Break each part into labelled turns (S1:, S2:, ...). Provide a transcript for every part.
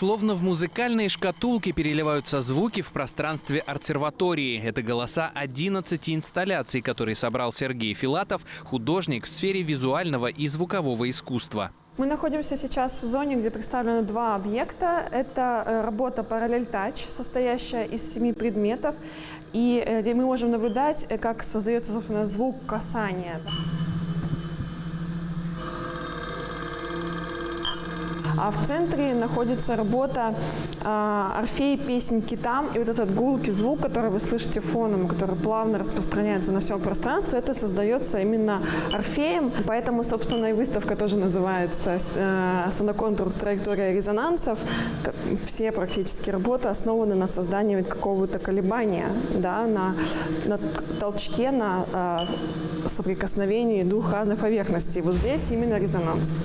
S1: Словно в музыкальной шкатулке переливаются звуки в пространстве арт-серватории. Это голоса 11 инсталляций, которые собрал Сергей Филатов, художник в сфере визуального и звукового искусства.
S2: Мы находимся сейчас в зоне, где представлены два объекта. Это э, работа «Параллель Тач», состоящая из семи предметов, и э, где мы можем наблюдать, э, как создается, собственно, звук касания. А в центре находится работа э, «Орфей. Песнь китам». И вот этот гулкий звук, который вы слышите фоном, который плавно распространяется на все пространство, это создается именно Орфеем. Поэтому, собственно, и выставка тоже называется э, «Соноконтур. Траектория резонансов». Все практически работы основаны на создании какого-то колебания, да, на, на толчке, на э, соприкосновении двух разных поверхностей. Вот здесь именно резонанс.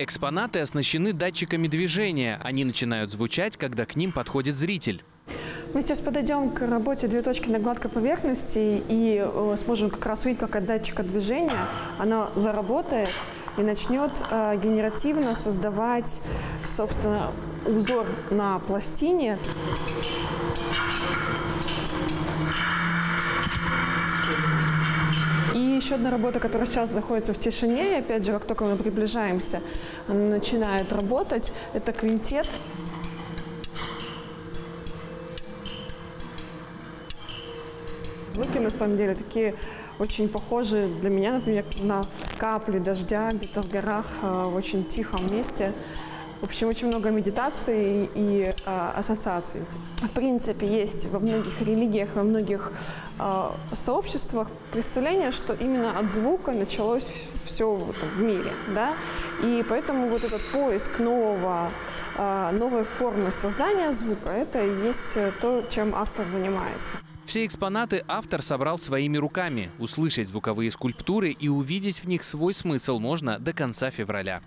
S1: Экспонаты оснащены датчиками движения. Они начинают звучать, когда к ним подходит зритель.
S2: Мы сейчас подойдем к работе две точки на гладкой поверхности и э, сможем как раз увидеть, как от датчика движения она заработает и начнет э, генеративно создавать, собственно, узор на пластине. Еще одна работа, которая сейчас находится в тишине, и опять же, как только мы приближаемся, она начинает работать. Это квинтет. Звуки, на самом деле, такие очень похожи для меня, например, на капли дождя где-то в горах э, в очень тихом месте. В общем, очень много медитаций и э, ассоциаций. В принципе, есть во многих религиях, во многих э, сообществах представление, что именно от звука началось все вот, в мире. Да? И поэтому вот этот поиск нового, э, новой формы создания звука, это и есть то, чем автор занимается.
S1: Все экспонаты автор собрал своими руками. Услышать звуковые скульптуры и увидеть в них свой смысл можно до конца февраля.